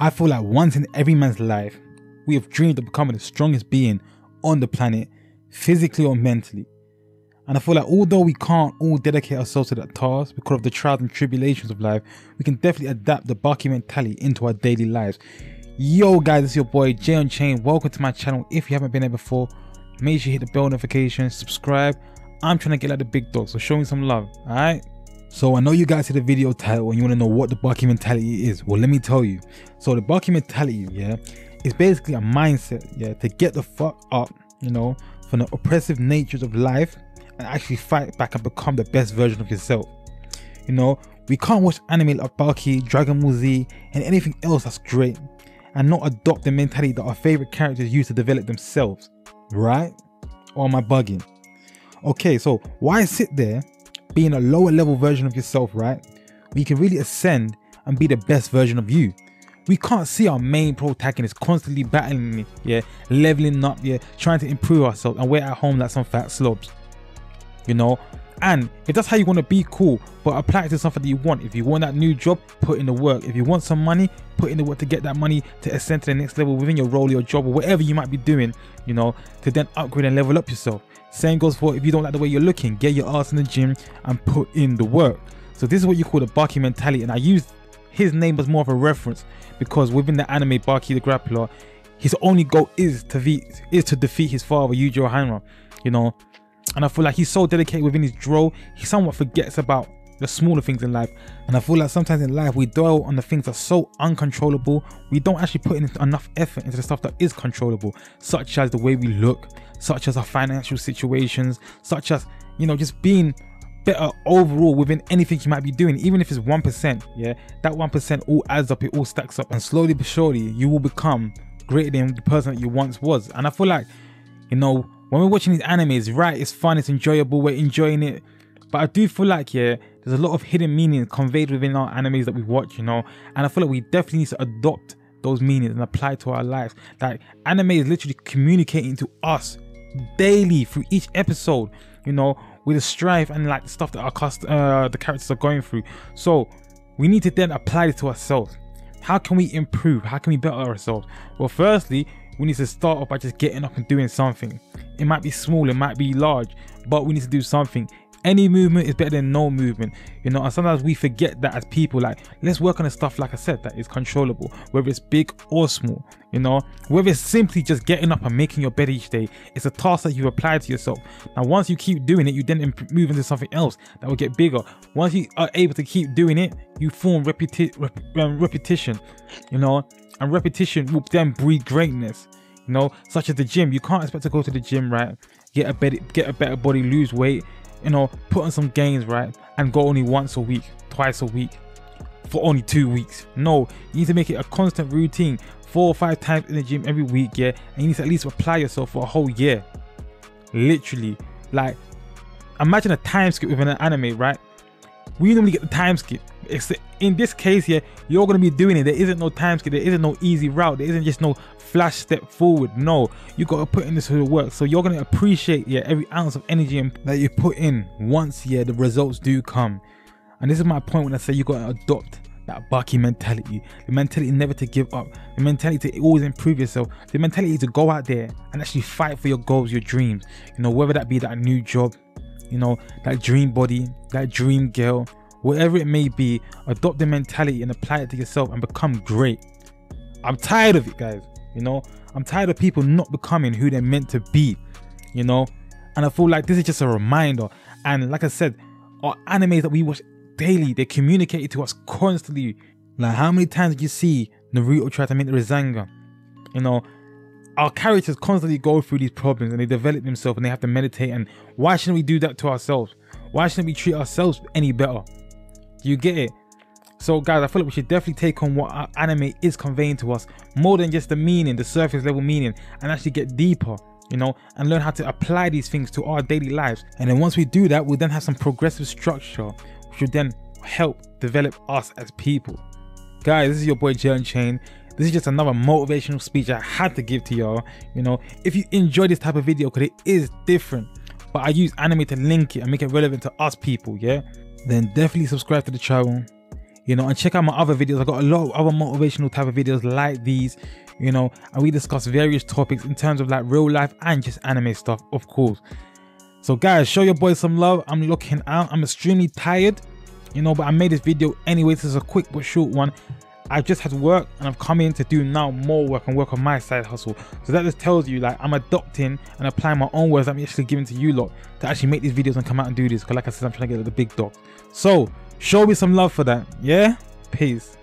I feel like once in every man's life, we have dreamed of becoming the strongest being on the planet, physically or mentally. And I feel like although we can't all dedicate ourselves to that task because of the trials and tribulations of life, we can definitely adapt the Baki mentality into our daily lives. Yo guys, it's your boy Jay Unchained. Welcome to my channel. If you haven't been there before, make sure you hit the bell notification, subscribe. I'm trying to get like the big dog, so show me some love, alright? So I know you guys see the video title and you want to know what the Baki mentality is. Well, let me tell you. So the Baki mentality, yeah, is basically a mindset, yeah, to get the fuck up, you know, from the oppressive natures of life and actually fight back and become the best version of yourself. You know, we can't watch anime like Baki, Dragon Ball Z, and anything else that's great and not adopt the mentality that our favorite characters use to develop themselves, right? Or am I bugging? Okay, so why sit there being a lower level version of yourself, right? You can really ascend and be the best version of you. We can't see our main protagonist constantly battling, yeah, leveling up, yeah, trying to improve ourselves, and we're at home like some fat slobs you know. And if that's how you want to be, cool. But apply it to something that you want. If you want that new job, put in the work. If you want some money, put in the work to get that money to ascend to the next level within your role, your job, or whatever you might be doing, you know, to then upgrade and level up yourself. Same goes for if you don't like the way you're looking, get your ass in the gym and put in the work. So this is what you call the Baki mentality. And I use his name as more of a reference because within the anime Baki the Grappler, his only goal is to defeat is to defeat his father Yujiro Hanma. You know, and I feel like he's so dedicated within his draw, he somewhat forgets about the smaller things in life. And I feel like sometimes in life we dwell on the things that are so uncontrollable, we don't actually put in enough effort into the stuff that is controllable, such as the way we look, such as our financial situations, such as, you know, just being better overall within anything you might be doing, even if it's 1%. Yeah, that 1% all adds up, it all stacks up, and slowly but surely you will become greater than the person that you once was. And I feel like, you know, when we're watching these animes, right, it's fun, it's enjoyable, we're enjoying it. But I do feel like, yeah, there's a lot of hidden meaning conveyed within our animes that we watch, you know. And I feel like we definitely need to adopt those meanings and apply to our lives. Like anime is literally communicating to us daily through each episode, you know, with the strife and like the stuff that our cast uh, the characters are going through. So we need to then apply it to ourselves. How can we improve? How can we better ourselves? Well, firstly, we need to start off by just getting up and doing something. It might be small, it might be large, but we need to do something. Any movement is better than no movement, you know. And sometimes we forget that as people, like let's work on the stuff, like I said, that is controllable, whether it's big or small, you know. Whether it's simply just getting up and making your bed each day, it's a task that you apply to yourself. Now, once you keep doing it, you then move into something else that will get bigger. Once you are able to keep doing it, you form repeti rep um, repetition, you know and repetition will then breed greatness. You know, such as the gym. You can't expect to go to the gym, right? Get a better, get a better body, lose weight, you know, put on some gains, right? And go only once a week, twice a week, for only two weeks. No, you need to make it a constant routine, four or five times in the gym every week, yeah. And you need to at least apply yourself for a whole year. Literally, like, imagine a time skip within an anime, right? We normally get the time skip in this case here, you're going to be doing it. There isn't no time skip. There isn't no easy route. There isn't just no flash step forward. No you got to put in this work. So you're going to appreciate yeah every ounce of energy that you put in once yeah the results do come. And this is my point when i say you got to adopt that Baki mentality, the mentality never to give up, the mentality to always improve yourself, the mentality to go out there and actually fight for your goals, your dreams. You know, whether that be that new job, you know, that dream body, that dream girl, whatever it may be, adopt the mentality and apply it to yourself and become great. I'm tired of it, guys. You know, I'm tired of people not becoming who they're meant to be, you know, and I feel like this is just a reminder. And like I said, our animes that we watch daily, they communicate to us constantly. Like, how many times did you see Naruto try to make the Rasengan? You know, our characters constantly go through these problems and they develop themselves and they have to meditate. And why shouldn't we do that to ourselves? Why shouldn't we treat ourselves any better? You get it? So guys, I feel like we should definitely take on what anime is conveying to us more than just the meaning, the surface level meaning, and actually get deeper, you know, and learn how to apply these things to our daily lives. And then once we do that, we'll then have some progressive structure, which will then help develop us as people. Guys, this is your boy Jay Chain. This is just another motivational speech I had to give to y'all. You know, if you enjoy this type of video, because it is different, but I use anime to link it and make it relevant to us people, yeah? Then definitely subscribe to the channel. you know, and check out my other videos. I got a lot of other motivational type of videos like these, you know, and we discuss various topics in terms of like real life and just anime stuff, of course. So guys, show your boys some love. I'm looking out. I'm extremely tired, you know, but I made this video anyway. This is a quick but short one. I've just had work and I've come in to do now more work and work on my side hustle. So that just tells you like I'm adopting and applying my own words that I'm actually giving to you lot to actually make these videos and come out and do this. Because like I said, I'm trying to get the big dog. So show me some love for that. Yeah? Peace.